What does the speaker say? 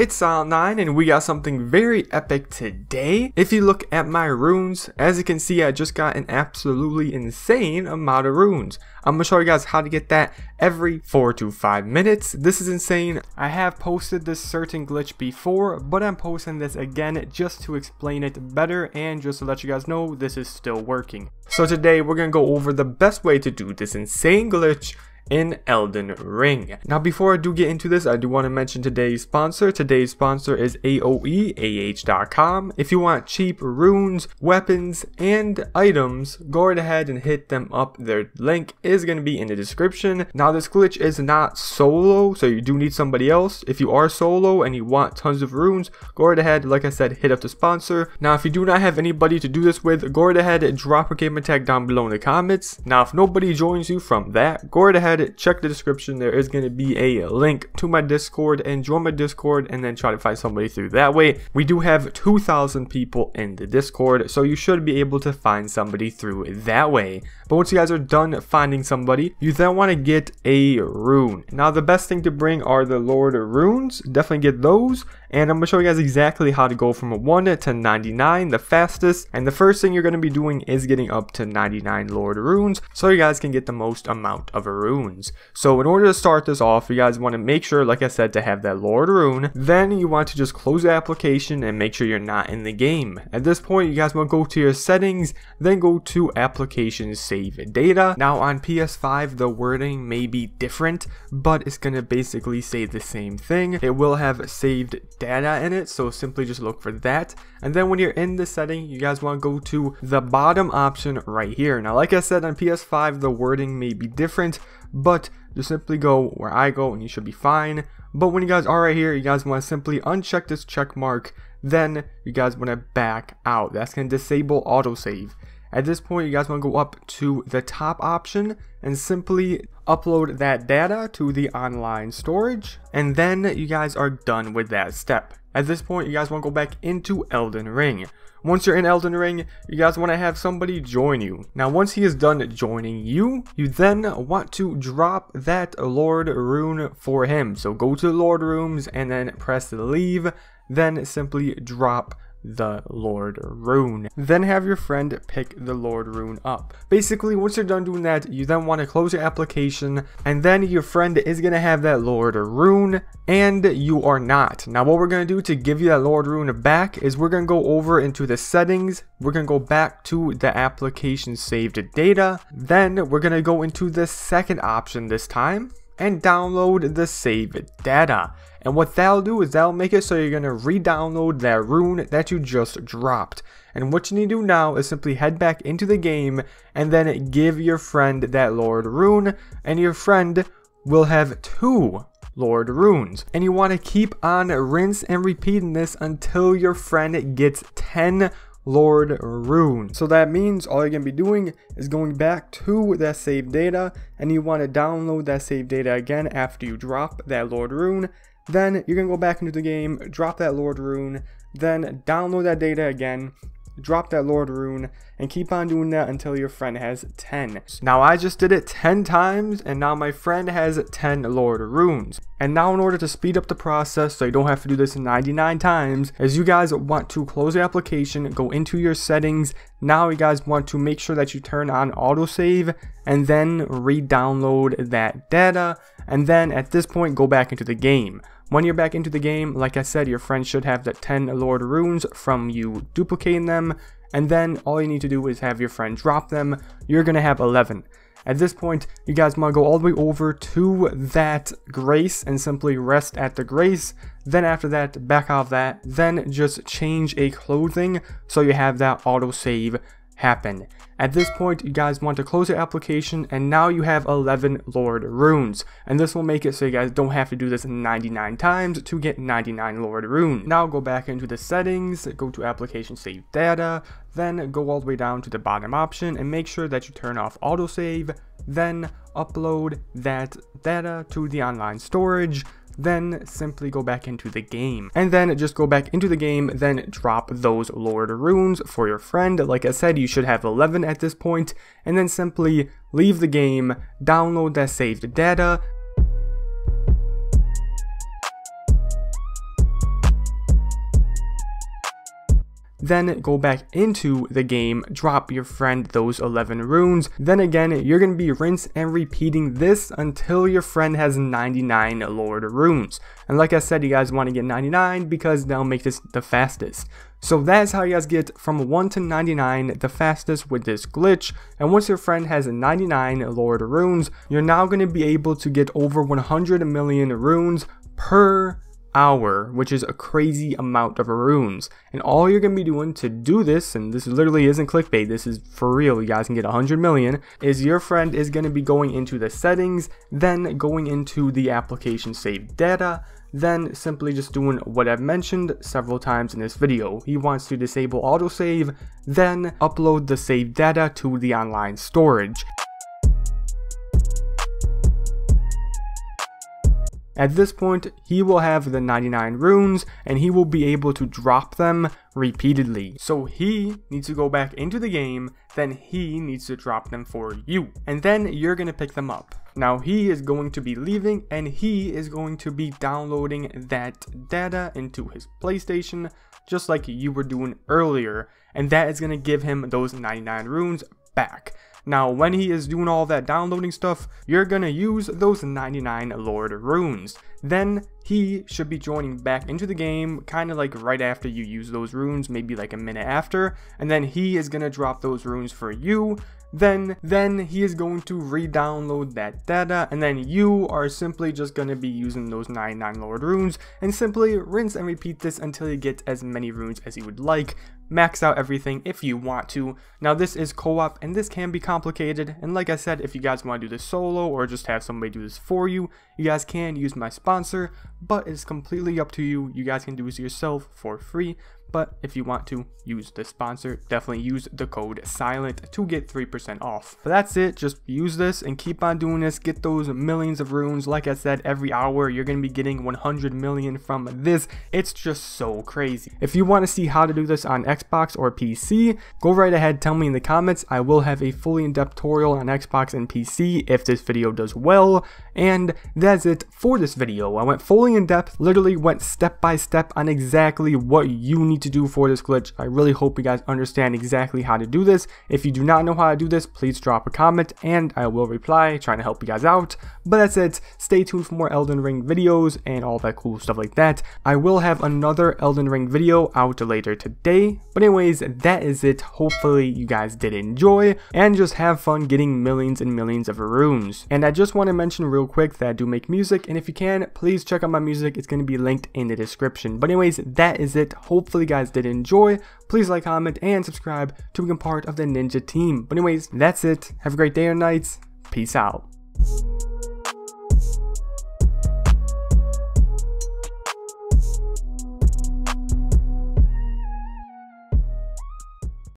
It's Silent9 and we got something very epic today. If you look at my runes, as you can see I just got an absolutely insane amount of runes. I'm gonna show you guys how to get that every 4 to 5 minutes. This is insane. I have posted this certain glitch before, but I'm posting this again just to explain it better and just to let you guys know this is still working. So today we're gonna go over the best way to do this insane glitch in Elden Ring. Now before I do get into this, I do want to mention today's sponsor. Today's sponsor is AOEAH.com. If you want cheap runes, weapons, and items, go right ahead and hit them up. Their link is going to be in the description. Now this glitch is not solo, so you do need somebody else. If you are solo and you want tons of runes, go right ahead, like I said, hit up the sponsor. Now if you do not have anybody to do this with, go right ahead and drop a gamer tag down below in the comments. Now if nobody joins you from that, go right ahead check the description. There is going to be a link to my Discord and join my Discord and then try to find somebody through that way. We do have 2,000 people in the Discord, so you should be able to find somebody through that way. But once you guys are done finding somebody, you then want to get a rune. Now the best thing to bring are the Lord runes. Definitely get those. And I'm going to show you guys exactly how to go from a 1 to 99, the fastest. And the first thing you're going to be doing is getting up to 99 Lord runes, so you guys can get the most amount of runes. So in order to start this off, you guys want to make sure, like I said, to have that Lord rune. Then you want to just close the application and make sure you're not in the game. At this point, you guys want to go to your settings, then go to application save data. Now on PS5, the wording may be different, but it's going to basically say the same thing. It will have saved data in it so simply just look for that and then when you're in the setting you guys want to go to the bottom option right here. Now like I said on PS5 the wording may be different but just simply go where I go and you should be fine. But when you guys are right here you guys want to simply uncheck this check mark then you guys want to back out. That's going to disable autosave at this point, you guys want to go up to the top option and simply upload that data to the online storage. And then you guys are done with that step. At this point, you guys want to go back into Elden Ring. Once you're in Elden Ring, you guys want to have somebody join you. Now, once he is done joining you, you then want to drop that Lord rune for him. So go to Lord runes and then press leave, then simply drop the Lord Rune. Then have your friend pick the Lord Rune up. Basically, once you're done doing that, you then want to close your application, and then your friend is going to have that Lord Rune, and you are not. Now, what we're going to do to give you that Lord Rune back is we're going to go over into the settings, we're going to go back to the application saved data, then we're going to go into the second option this time, and download the saved data. And what that'll do is that'll make it so you're going to re-download that rune that you just dropped. And what you need to do now is simply head back into the game and then give your friend that Lord rune and your friend will have two Lord runes. And you want to keep on rinse and repeating this until your friend gets 10 Lord Rune. So that means all you're going to be doing is going back to that save data and you want to download that save data again after you drop that Lord Rune. Then you're going to go back into the game, drop that Lord Rune, then download that data again, drop that Lord rune, and keep on doing that until your friend has 10. Now I just did it 10 times, and now my friend has 10 Lord runes. And now in order to speed up the process so you don't have to do this 99 times, as you guys want to close the application, go into your settings, now you guys want to make sure that you turn on autosave, and then re-download that data, and then at this point go back into the game. When you're back into the game, like I said, your friend should have the 10 Lord runes from you duplicating them, and then all you need to do is have your friend drop them. You're to have 11. At this point, you guys want to go all the way over to that grace and simply rest at the grace. Then after that, back off that. Then just change a clothing so you have that auto save happen. At this point, you guys want to close your application and now you have 11 Lord runes. And this will make it so you guys don't have to do this 99 times to get 99 Lord runes. Now go back into the settings, go to application save data, then go all the way down to the bottom option and make sure that you turn off autosave, then upload that data to the online storage, then simply go back into the game. And then just go back into the game, then drop those Lord runes for your friend. Like I said, you should have 11 at this point, and then simply leave the game, download that saved data, then go back into the game, drop your friend those 11 runes. Then again, you're going to be rinse and repeating this until your friend has 99 Lord runes. And like I said, you guys want to get 99 because that'll make this the fastest. So that's how you guys get from 1 to 99 the fastest with this glitch. And once your friend has 99 Lord runes, you're now going to be able to get over 100 million runes per hour, which is a crazy amount of runes. And all you're going to be doing to do this, and this literally isn't clickbait, this is for real, you guys can get 100 million, is your friend is going to be going into the settings, then going into the application save data, then simply just doing what I've mentioned several times in this video. He wants to disable autosave, then upload the saved data to the online storage. At this point, he will have the 99 runes and he will be able to drop them repeatedly. So he needs to go back into the game, then he needs to drop them for you. And then you're to pick them up. Now he is going to be leaving and he is going to be downloading that data into his PlayStation just like you were doing earlier. And that is to give him those 99 runes back. Now, when he is doing all that downloading stuff, you're gonna use those 99 Lord runes. Then he should be joining back into the game kind of like right after you use those runes, maybe like a minute after, and then he is gonna drop those runes for you. Then then he is going to re-download that data. And then you are simply just going to be using those 99 lord runes and simply rinse and repeat this until you get as many runes as you would like max out everything if you want to. Now this is co-op and this can be complicated and like I said if you guys want to do this solo or just have somebody do this for you, you guys can use my sponsor but it's completely up to you. You guys can do this yourself for free but if you want to use the sponsor, definitely use the code SILENT to get 3% off. But that's it, just use this and keep on doing this, get those millions of runes. Like I said, every hour you're going to be getting 100 million from this. It's just so crazy. If you want to see how to do this on Xbox or PC, go right ahead, tell me in the comments. I will have a fully in-depth tutorial on Xbox and PC if this video does well. And that's it for this video. I went fully in depth, literally went step by step on exactly what you need to do for this glitch. I really hope you guys understand exactly how to do this. If you do not know how to do this, please drop a comment and I will reply, trying to help you guys out. But that's it. Stay tuned for more Elden Ring videos and all that cool stuff like that. I will have another Elden Ring video out later today. But anyways, that is it. Hopefully you guys did enjoy and just have fun getting millions and millions of runes. And I just want to mention real quick that I do make music and if you can, please check out my music. It's going to be linked in the description. But anyways, that is it. Hopefully you guys did enjoy. Please like, comment, and subscribe to become part of the Ninja team. But anyways, that's it. Have a great day or night. Peace out.